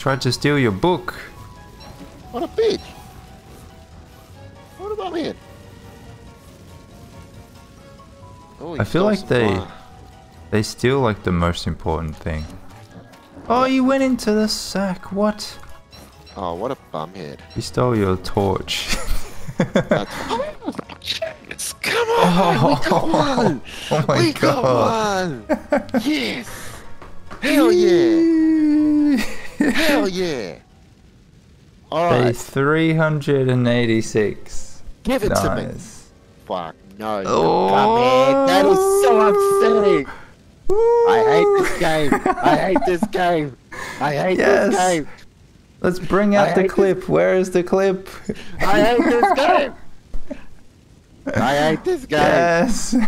tried to steal your book. What a bitch. What about me? Oh, I feel like they wine. they steal like the most important thing. Oh, you went into the sack. What? Oh, what a bumhead. You stole your torch. That's... yes, come on! we got oh one! oh my we god. got one! yes! Hell yeah! Hell yeah! Alright, 386. give it to me. Fuck, no, Oh. That is so upsetting! I hate this game. I hate this game. I hate Yes. this game. Let's bring I out the hate clip. Where is the clip? I hate this game. I hate this game. Yes.